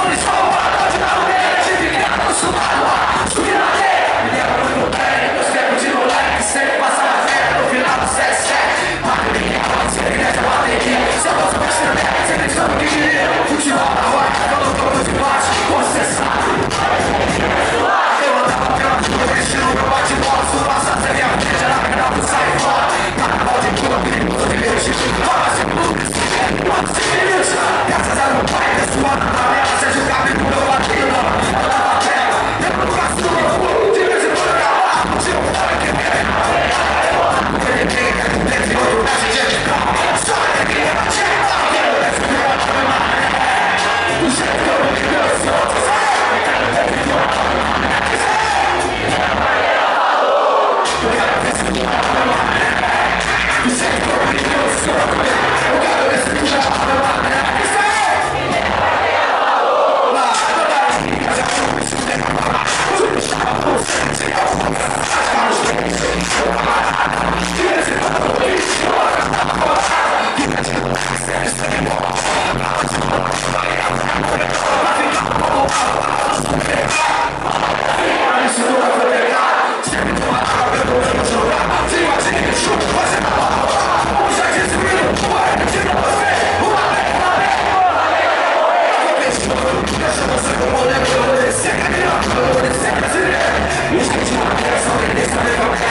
Holy Spirit.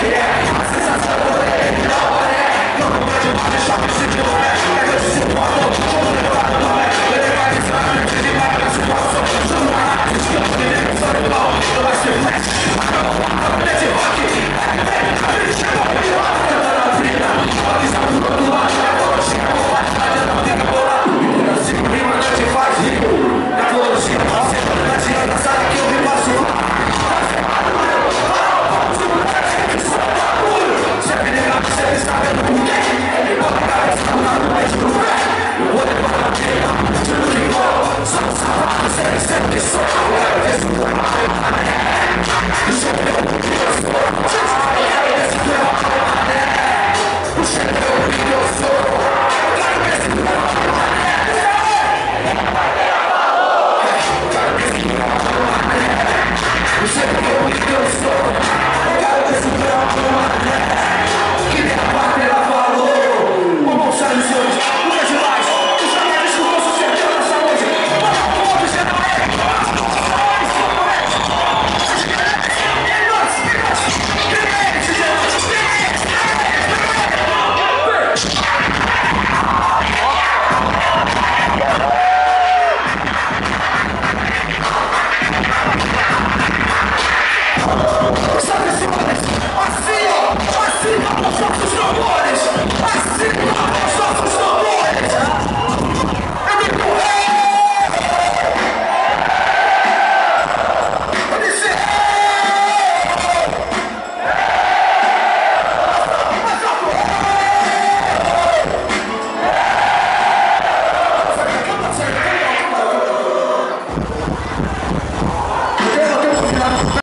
Yeah.